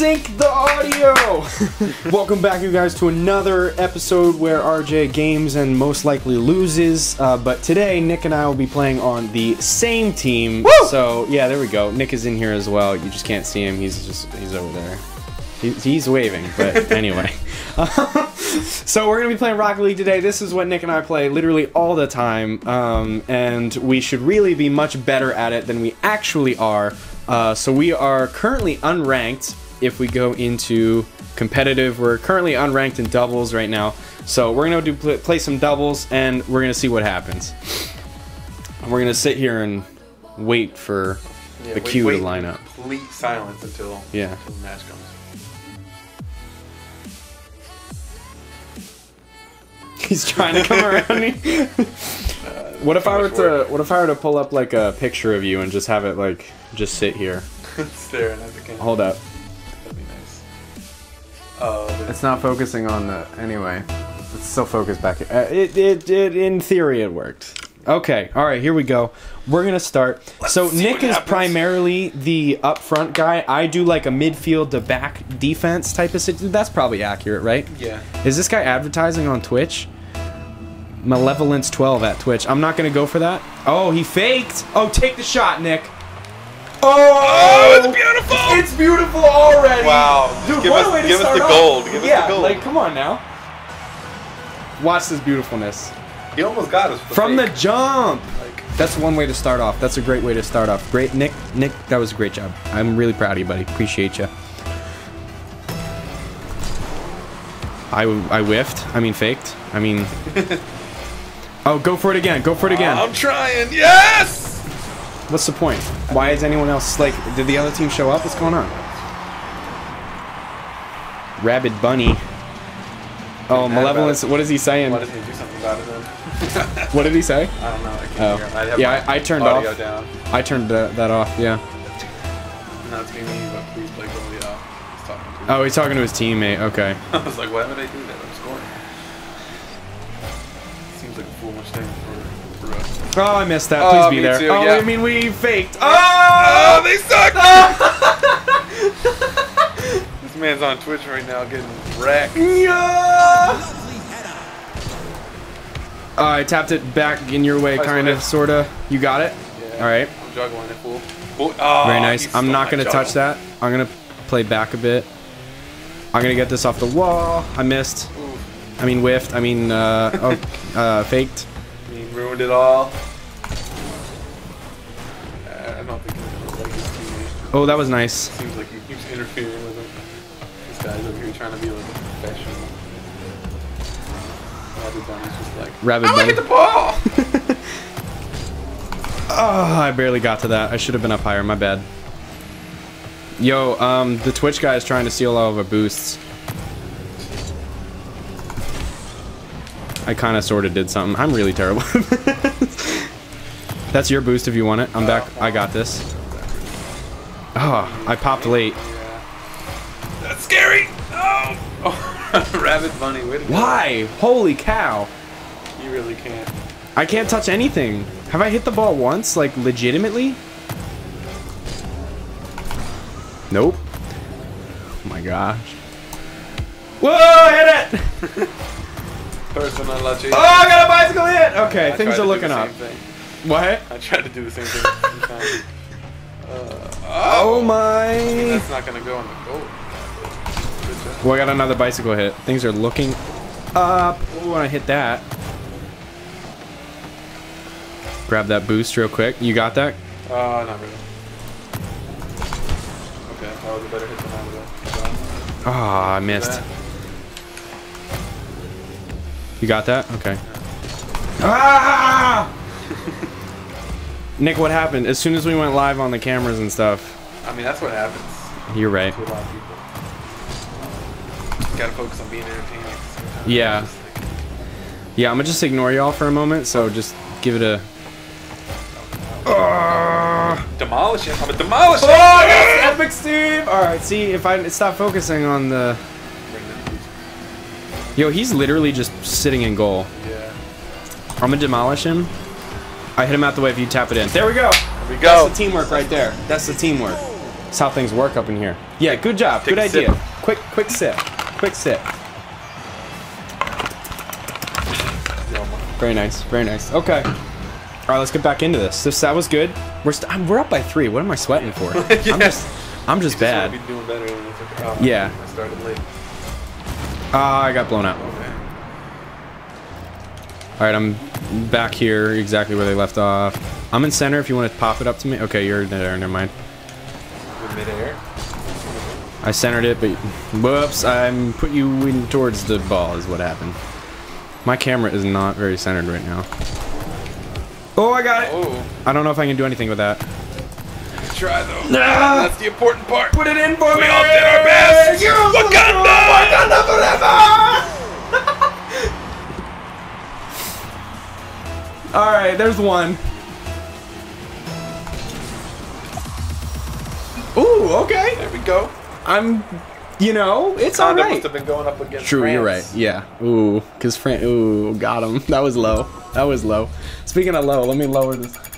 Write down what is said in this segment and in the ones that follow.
sync the audio! Welcome back, you guys, to another episode where RJ games and most likely loses. Uh, but today, Nick and I will be playing on the same team. Woo! So, yeah, there we go. Nick is in here as well. You just can't see him. He's just, he's over there. He, he's waving, but anyway. so we're gonna be playing Rocket League today. This is what Nick and I play literally all the time, um, and we should really be much better at it than we actually are. Uh, so we are currently unranked. If we go into competitive, we're currently unranked in doubles right now. So we're gonna do play, play some doubles, and we're gonna see what happens. And we're gonna sit here and wait for Yeah, the wait- queue wait to line up. Complete silence until, Yeah. until the match comes. He's trying to come around me. What if I were work. to what if I were to pull up like a picture of you and just have it like just sit here? Staring at the camera. Hold up. That'd be nice. Oh, It's not focusing on the anyway. It's still focused back. Uh, it, it it in theory it worked. Okay, all right, here we go. We're gonna start. so Nick is primarily the up front guy. I do like a midfield to back defense type of situation. That's probably accurate, right? yeah. Is this guy advertising on Twitch? Malevolence 12 at Twitch. I'm not gonna go for that. Oh, he faked. Oh, take the shot, Nick. Oh, it's oh. beautiful! It's beautiful already. Wow. Dude, Give what us- a way to give us start the off. gold. Give us the yeah, gold. like come on now. Watch this beautifulness He almost got us. with from the jump. Like, That's one way to start off. That's a great way to start off. Great, Nick. Nick, that was a great job. I'm really proud of you, buddy. Appreciate you. I, I whiffed. I mean, faked. I mean. oh, go for it again. Go for it again. I'm trying. Yes! What's the point? Why is anyone else like? Did the other team show up? What's going on? Rabid Bunny. Oh, malevolence. What is he saying? Why doesn't he do something about it then? What did he say? I don't know. I can't Oh. hear him. I'd Yeah, I- I turned off. down. I turned that, that off. Yeah. Now it's me, but please play goalie. He's talking to Oh, he's talking to his teammate. Okay. I was like, why would I do that? Oh, I missed that. Please Oh, be me there. too, oh, yeah. I mean, we faked. Oh, Oh! they suck! this man's on Twitch right now getting wrecked. Yeah! Uh, I tapped it back in your way, kind of, sorta. You got it? Yeah. All right. I'm juggling it, fool. fool. Oh, Very nice. I'm not gonna juggle. touch that. I'm gonna play back a bit. I'm gonna get this off the wall. I missed. Ooh, I mean, whiffed. I mean, uh, oh, uh, faked. Ruined it all. Uh, I don't think like. Oh, that was nice. Seems like he keeps interfering with him. This guy's over here trying to be like a professional. Than he's just like, Rabbit I to bunny. hit the ball! Oh, I barely got to that. I should have been up higher. My bad. Yo, um, the Twitch guy is trying to steal all of our boosts. I kind of sort of did something. I'm really terrible. That's your boost if you want it. I'm back. I got this. Oh, I popped late. That's scary! Oh! Oh, Rabbit Bunny, way to go. Why? Holy cow. You really can't. I can't touch anything. Have I hit the ball once? Like, legitimately? Nope. Oh my gosh. Whoa, hit it! Personality. Oh, I got a bicycle hit! Okay, I things are looking up. What? I tried to do the same thing at the same time. Uh, Oh oh, my. That's not gonna go on the goal. Well, I got another bicycle hit. Things are looking up. Oh, I hit that. Grab that boost real quick. You got that? Uh, not really. Okay, that was a better hit than I would have. Ah, I missed. You got that? Okay. Ah! Nick, what happened? As soon as we went live on the cameras and stuff. I mean, that's what happens You're right. to a lot of people. Gotta focus on being entertaining. Yeah. Yeah, I'm gonna just ignore y'all for a moment, so just give it a. Ah! Demolish him. I'm gonna demolish him. Oh, yes, epic Steve! Alright, see, if I stop focusing on the. Yo, he's literally just sitting in goal. Yeah. I'm gonna demolish him. I hit him out the way if you tap it in. There we go! Here we go. That's the teamwork right there. That's the teamwork. That's how things work up in here. Yeah, good job. Take good idea. sip. Quick, quick sip. Quick sip. Very nice. Very nice. Okay. All right, let's get back into this. This that was good. We're I'm, we're up by three. What am I sweating for? I'm just I'm just bad. Be doing better when it's like, oh, Yeah. I. Ah, I got blown out. Okay. All right, I'm back here exactly where they left off. I'm in center if you want to pop it up to me. Okay, you're there. Never mind. Midair. I centered it, but whoops, I'm put you in towards the ball is what happened. My camera is not very centered right now. Oh, I got it. Oh, I don't know if I can do anything with that. Try though. Ah! That's the important part. Put it in for We all did our best. You Wakanda! All right, there's one. Ooh, okay. There we go. I'm, you know, it's all Wakanda right. must have been going up against True, you're right. Yeah. Ooh, cause Fran. Ooh, got him. That was low. That was low. Speaking of low, let me lower this.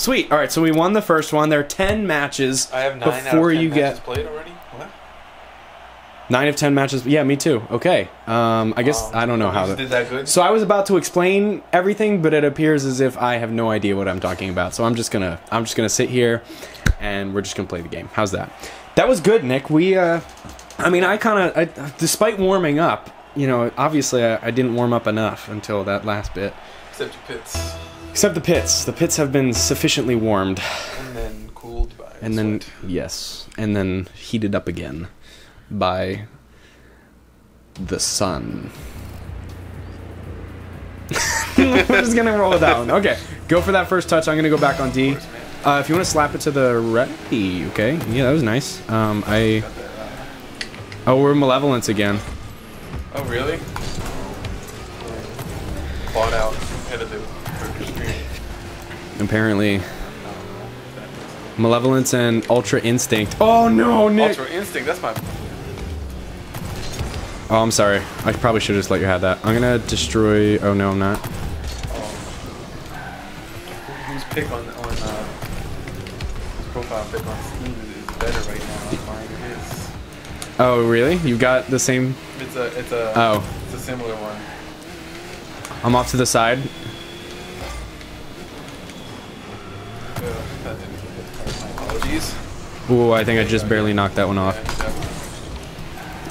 Sweet. All right, so we won the first one. There are ten matches I have nine out before of 10 you get played already. What? nine of ten matches. Yeah, me too. Okay. Um, I guess Um, I don't know how just that. did that good. So I was about to explain everything, but it appears as if I have no idea what I'm talking about. So I'm just gonna I'm just gonna sit here, and we're just gonna play the game. How's that? That was good, Nick. We uh, I mean, I kind of, despite warming up, you know, obviously I, I didn't warm up enough until that last bit. Except your pits, Except the pits. The pits have been sufficiently warmed, and then cooled by. and then sweat. yes, and then heated up again by the sun. We're just gonna roll with that one. Okay, go for that first touch. I'm gonna go back on D. Of course, man. Uh, if you want to slap it to the ready, okay? Yeah, that was nice. Um, I oh, we're malevolence again. Oh really? Bought out Apparently, malevolence and ultra instinct. Oh no, Nick! Ultra Instinct. That's my. Oh, I'm sorry. I probably should have just let you have that. I'm gonna destroy. Oh no, I'm not. Whose pick on on uh, profile pick on Steam is, is better right now? Buying his. Oh really? You got the same? It's a it's a Oh, it's a similar one. I'm off to the side. Ugh, that didn't hit. My apologies. Ooh, I think I just barely knocked that one off.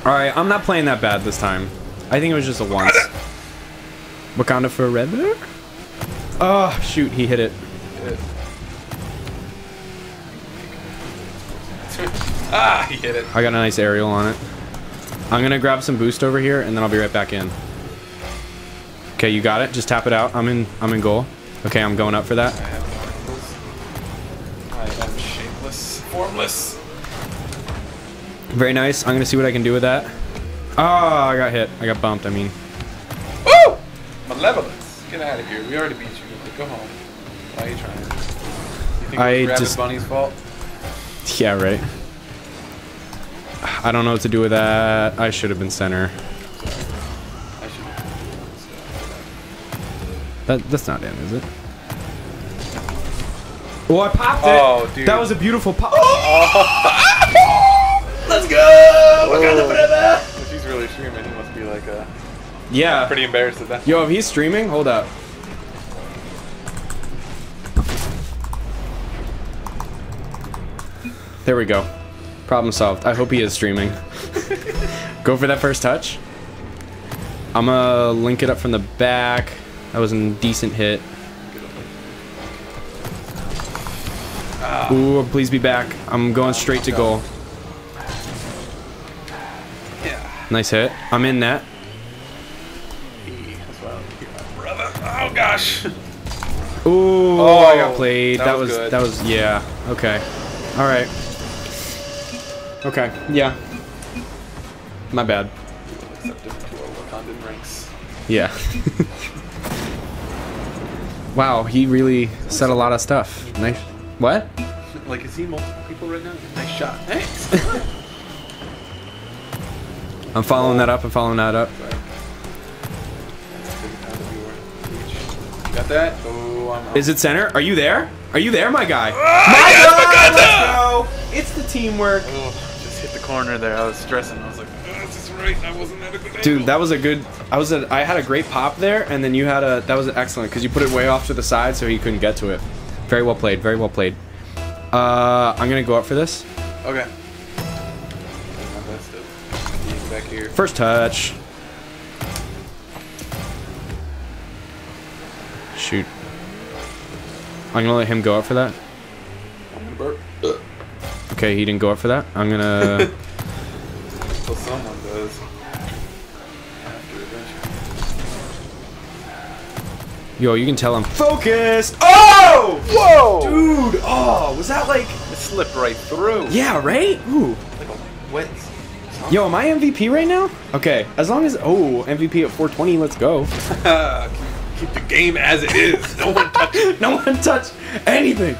All right, I'm not playing that bad this time. I think it was just a once. Wakanda forever. Oh shoot, he hit it. Ah, he hit it. I got a nice aerial on it. I'm gonna grab some boost over here, and then I'll be right back in. Okay, you got it. Just tap it out. I'm in. I'm in goal. Okay, I'm going up for that. Formless. Very nice. I'm gonna see what I can do with that. Oh, I got hit. I got bumped. I mean, Woo! Malevolence. Get out of here. We already beat you. Go home. Why are you trying? You think I it was Rabbit just- Bunny's fault? yeah, right. I don't know what to do with that. I should have been center. I should That that's not in, is it? Oh, I popped it. Oh, dude. That was a beautiful pop. Let's go! Wakanda If he's really streaming, he must be like uh, Yeah. pretty embarrassed at that. Yo, if he's streaming, hold up. There we go. Problem solved. I hope he is streaming. go for that first touch. I'm gonna link it up from the back. That was a decent hit. Ooh, please be back. I'm going straight to goal. Yeah. Nice hit. I'm in net. That's why I'm here, my brother. Oh gosh. Ooh, Oh, I got played. that That, was was, that was yeah. Okay. All right. Okay. Yeah. My bad. Accepted to our Wakandan ranks. Yeah. wow, he really said a lot of stuff. Nice. What? Like, is he multiple people right now? Nice shot. Thanks. I'm following that up. I'm following that up. Sorry. That's a good kind of viewer. Reach. You got that. Oh, I'm. Is it center? Are you there? Are you there, my guy? Ah, yes, God, let's go! It's the teamwork. Oh, just hit the corner there. I was stressing. I was like, oh, this is right. I wasn't at a good Dude, that was a good. I was a. I had a great pop there, and then you had a. That was excellent because you put it way off to the side, so he couldn't get to it. Very well played. Very well played. Uh, I'm gonna go up for this. Okay. My best of being back here. First touch. Shoot. I'm gonna let him go up for that. Okay, he didn't go up for that. I'm gonna. Someone does. Yo, you can tell I'm focused. Oh! Whoa! Dude! Oh, was that like? It slipped right through. Yeah, right? Ooh. Like a wet. Yo, am I MVP right now? Okay, as long as oh MVP at 420, let's go. Keep the game as it is. No one touch no one touch anything.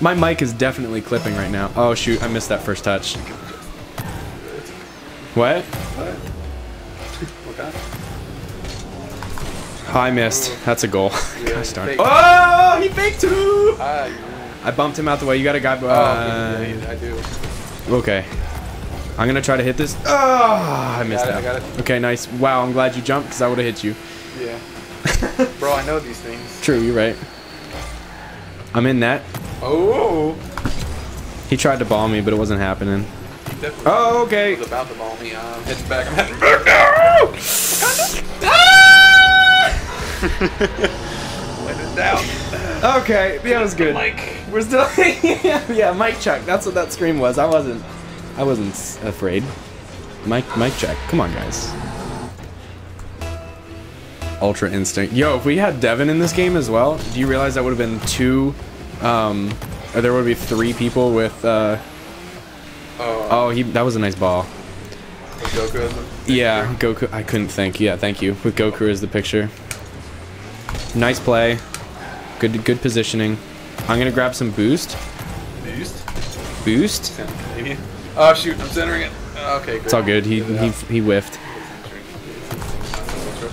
My mic is definitely clipping right now. Oh shoot, I missed that first touch. What? What that? Oh, I missed. That's a goal. Yeah, Gosh darn. Oh, he faked too. Ah, yeah. I bumped him out the way. You got a guy. Oh, Uh, yeah, yeah, I do. okay. I'm gonna try to hit this. Oh, I missed Got it, that. I. Okay, nice. Wow, I'm glad you jumped because I would have hit you. Yeah. Bro, I know these things. True, you're right. I'm in that. Oh! He tried to ball me, but it wasn't happening. Oh, okay. was about to ball me. I'm heading back. I'm heading back! When in doubt. Okay, that was good. Like, We're still yeah, yeah, mic check. That's what that scream was. I wasn't I wasn't afraid. Mike, Mike check. Come on, guys. Ultra instinct. Yo, if we had Devin in this game as well, do you realize that would have been two um or there would be three people with uh oh, oh, he that was a nice ball. Goku Yeah, Goku I couldn't think. Yeah, thank you. With Goku as the picture. Nice play. Good good positioning. I'm going to grab some boost. boost. Boost. Canadian. Oh shoot, I'm centering it. Oh, okay, good. It's all good. He he he whiffed.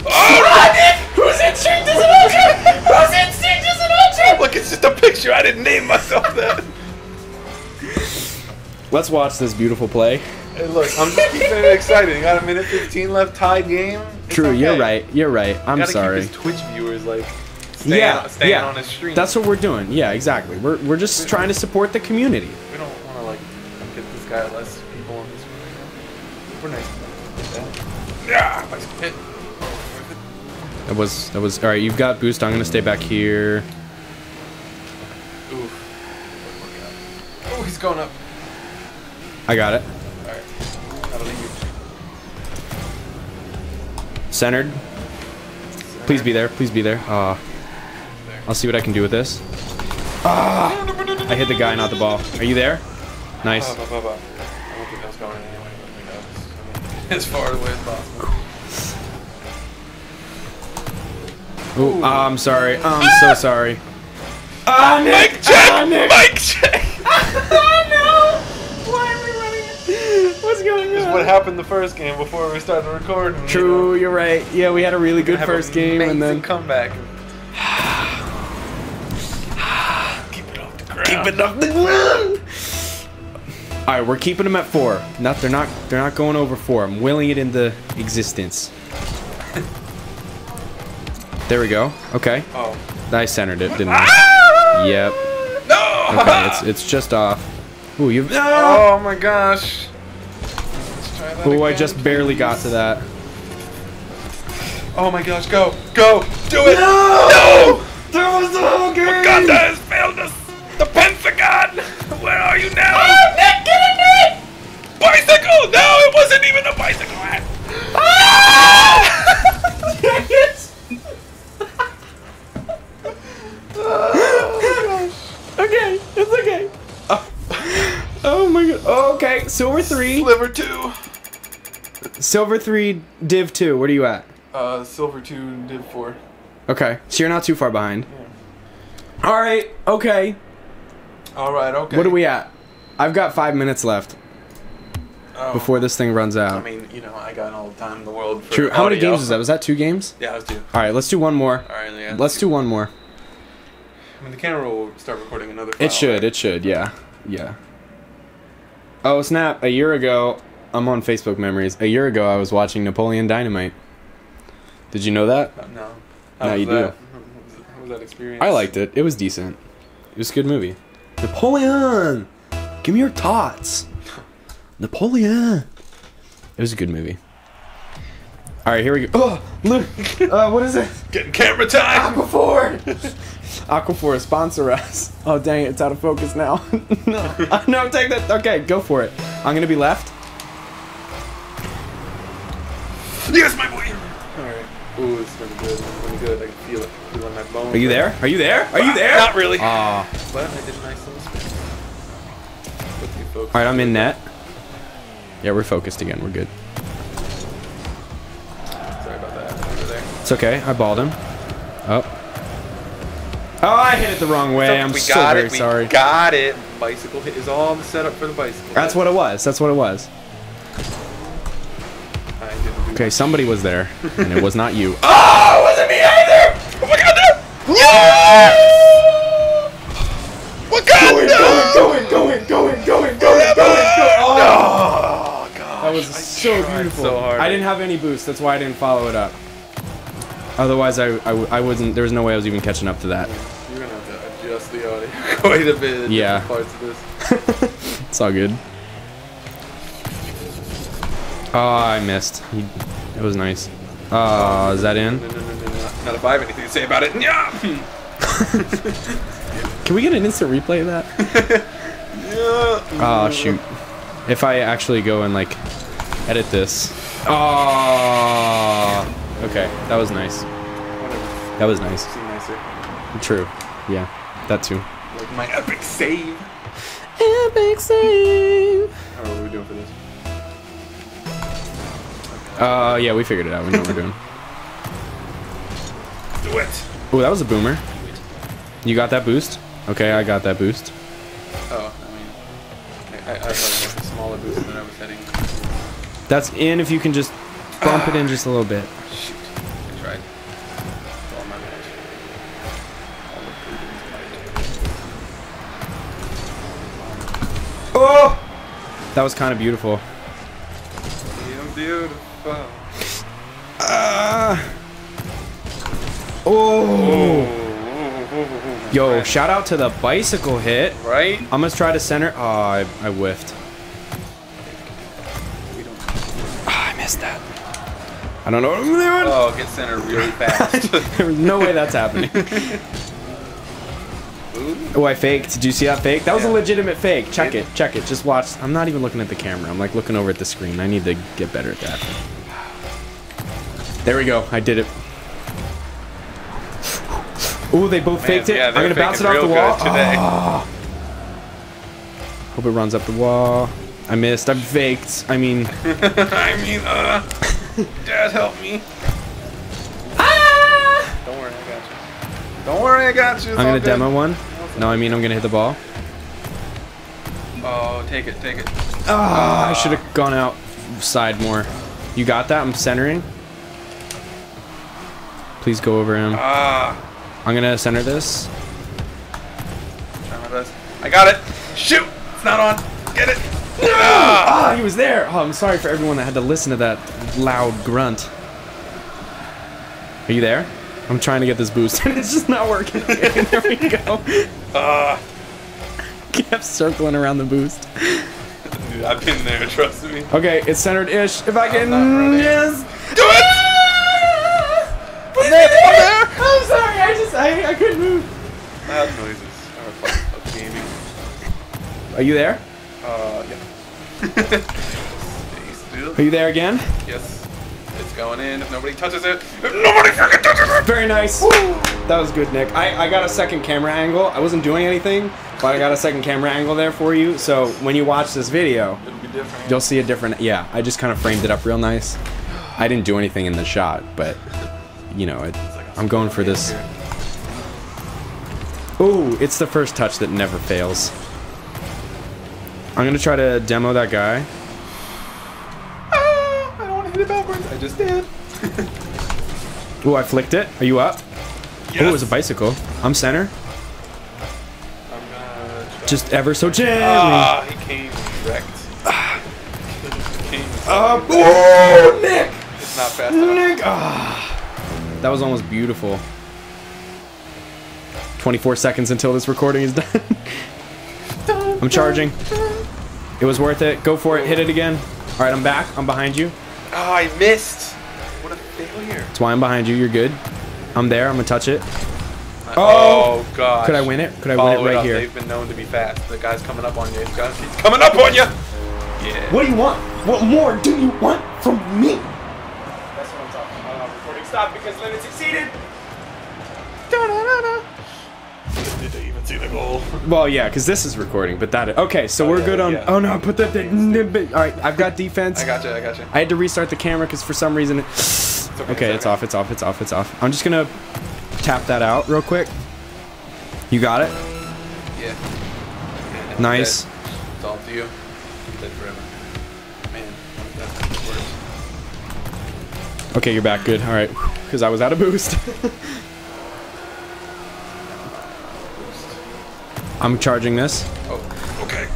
Oh, Whose instinct is an ultra? Whose instinct is an ultra? Look, it's just a picture. I didn't name myself that. Let's watch this beautiful play. Hey, look, I'm just keeping it exciting. Got a minute 15 left, tied game. True, you're right. You're right. I'm Gotta sorry. Keep his Twitch viewers like staying, Yeah, staying yeah. on his stream. That's what we're doing. Yeah, exactly. We're we're just trying to support the community. we don't want to like get this guy less people on this one right now. We're nice. Yeah, hit. That was that was all right. You've got boost. I'm gonna stay back here. Oh, he's going up. I got it. All right. Centered. Please be there. Please be there. Uh, I'll see what I can do with this. Ah! I hit the guy, not the ball. Are you there? Nice. As far away as possible. Ooh, ah, I'm sorry. I'm so sorry. Ah, Nick! Ah, Nick! Mike! oh no! Why are we running it? What's going This is on? What happened the first game before we started recording. you True, know. you're right. Yeah, we had a really good first game, and amazing then comeback. Keep it off the ground. keep it off the ground. All right, we're keeping them at four. Not, they're not, they're not going over four. I'm willing it into existence. there we go. Okay, Oh. I centered it, didn't I? Ah! Yep. No! Okay, it's it's just off. Ooh, you. oh my gosh. Let's try that Ooh, I just barely got to that. Oh my gosh, go! Go! Do it! No! No! That was the whole oh game. Wakanda has failed us! The Pentagon! Where are you now? Oh, Nick, get in it! Bicycle! No, it wasn't even a bicycle ah! hat! okay, it's okay. Oh, oh my god. Oh, okay, silver three. Sliver 2! Silver three, div two. What are you at? Uh, Silver 2, Div 4. Okay, so you're not too far behind. Yeah. All right. Okay. Alright, okay. What are we at? I've got five minutes left Oh, before this thing runs out. I mean, you know, I got all the time in the world for True. How many games was that? Was that two games? Yeah, I was two. All right, let's do one more. Alright, yeah. Let's do one more. I mean, the camera will start recording another. File, It should. right? It should. Yeah. Yeah. Oh snap! A year ago, I'm on Facebook Memories. A year ago, I was watching Napoleon Dynamite. Did you know that? No. Now you do. that? How was, how was that experience? I liked it. It was decent. It was a good movie. Napoleon, give me your tots. Napoleon. It was a good movie. All right, here we go. Oh, look. Uh, what is it? Getting camera time. Aquaphor. Aquaphor sponsor us. Oh dang it! It's out of focus now. no, no, take that. Okay, go for it. I'm gonna be left. Yes, my boy. All right. Ooh, it's really good. It's really good. I can feel it. Feel it in my bones. Are you there? Are you there? Are you there? Not really. Ah. but I did a nice little spin. Let's get focused. All right, I'm in net. Yeah, we're focused again. We're good. Sorry about that. Over there. It's okay. I balled him. Oh. Oh, I hit it the wrong way. I'm we so got very it. We sorry. got it. Bicycle hit is all the setup for the bicycle. That's what it was. That's what it was. I didn't do Okay, somebody was there, and it was not you. Oh, it wasn't me either! Oh my god, no! Yes! Wakanda! going, going, going, going, going, ah, Oh, god. That was so tried beautiful. so hard. I didn't have any boost. That's why I didn't follow it up. Otherwise, I I wasn't. There was no way I was even catching up to that. You're gonna have to adjust the audio quite a bit. in Yeah. Parts of this. It's all good. Oh, I missed. He, it was nice. Oh, is that in? No, no, no, no, no. Not if I have anything to say about it. Yeah. Can we get an instant replay of that? yeah. Oh shoot. If I actually go and like edit this. Oh. Okay, that was nice. Whatever. That was nice. Seem nicer. True. Yeah, that too. Like my epic save. Epic save. How are we doing for this? Uh, yeah, we figured it out. We know what we're doing. Do it. Oh, that was a boomer. You got that boost? Okay, I got that boost. Oh, I mean, I, I, I thought it was a smaller boost than I was heading. That's in if you can just bump it in just a little bit. Shoot. I tried. All my bad. All the. Oh! That was kind of beautiful. Feel beautiful. Ah. Oh. Yo, shout out to the bicycle hit. Right? I'm gonna try to center. Oh, I, I whiffed. We don't. Ah, I missed that. I don't know what I'm doing. Oh, get center really fast. There's no way that's happening. Oh, I faked. Did you see that fake? That was a legitimate fake. Check It- it. Check it. Just watch. I'm not even looking at the camera. I'm like looking over at the screen. I need to get better at that. There we go. I did it. Ooh, they both Man, faked it. yeah, I'm they're gonna bounce it off the wall. today. Ah. Hope it runs up the wall. I missed. I faked. I mean, I mean, uh. Dad, help me. ah! Don't worry, I got you. Don't worry, I got you. It's I'm gonna demo one. No, I mean I'm gonna hit the ball. Oh, take it, take it. Ah, I should have gone outside more. You got that? I'm centering. Please go over him. Ah, I'm gonna center this. try my best. I got it. Shoot! It's not on. Get it. Ah! Ah, he was there. Oh, I'm sorry for everyone that had to listen to that loud grunt. Are you there? I'm trying to get this boost, and it's just not working. Okay, there we go. Ah. Kept circling around the boost. Dude, I've been there, trust me. Okay, it's centered-ish. If I can, yes. Do it! I'm there. I'm there. I'm sorry. I just, I, I couldn't move. Loud noises are part of gaming. Are you there? Uh, yeah. Are you there again? Yes. It's going in if nobody touches it. If nobody freaking touches it! Very nice. That was good, Nick. I, I got a second camera angle. I wasn't doing anything, but I got a second camera angle there for you. So when you watch this video, It'll be different. you'll see a different. Yeah, I just kind of framed it up real nice. I didn't do anything in the shot, but you know, it, I'm going for this. Ooh, it's the first touch that never fails. I'm gonna try to demo that guy. Ah, I don't want to hit it backwards. I just did. Ooh, I flicked it. Are you up? Yes. Oh, it was a bicycle. I'm center. I'm Just ever so gently. Ah, he came wrecked. came. Uh, oh, Nick! it's not fast enough. Nick! Ah. That was almost beautiful. 24 seconds until this recording is done. I'm charging. It was worth it. Go for it. Hit it again. All right, I'm back. I'm behind you. Oh, I missed. What a failure. That's why I'm behind you. You're good. I'm there. I'm gonna touch it. Uh, oh, oh God. Could I win it? Could I Follow win it right up. here? They've been known to be fast. The guy's coming up on you. The guy's he's coming up on you. Yeah. What do you want? What more do you want from me? That's what I'm talking about. Recording stopped because Lennon succeeded. See the goal? Well, yeah, because this is recording, but that. Okay, so Oh, we're yeah, good on. yeah. Oh no, put that thing. All right, I've got defense. I got you. I got you. I had to restart the camera because for some reason. It... okay, Okay, it's it's off. It's off. It's off. It's off. I'm just gonna tap that out real quick. You got it. Yeah. Nice. It's all to you. Dead forever. Man, that's worse. Okay, you're back. Good. All right, because I was out of boost. I'm charging this. Oh, okay.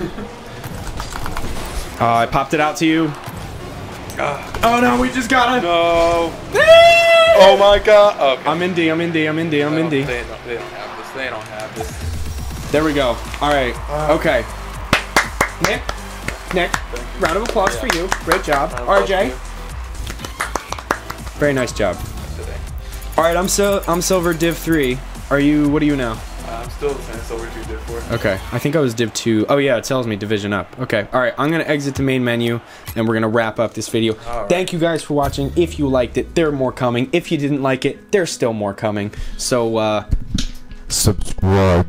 Uh, I popped it out to you. Ah, Oh no, we just got it. no. Oh my god. Okay. I'm in D. I'm in D. I'm in D. I'm in D. They don't, they don't have this. They don't have this. There we go. All right. Okay. Nick. Nick. Round of applause Yeah. for you. Great job. Round of applause RJ. Very nice job. All right. I'm so I'm silver div three. Are you? What are you now? I'm still the same silver two div four. Okay. I think I was div two. Oh yeah, it tells me division up. Okay. All right. I'm gonna exit the main menu and we're gonna wrap up this video. All right. Thank you guys for watching. If you liked it, there are more coming. If you didn't like it, there's still more coming. So uh, subscribe.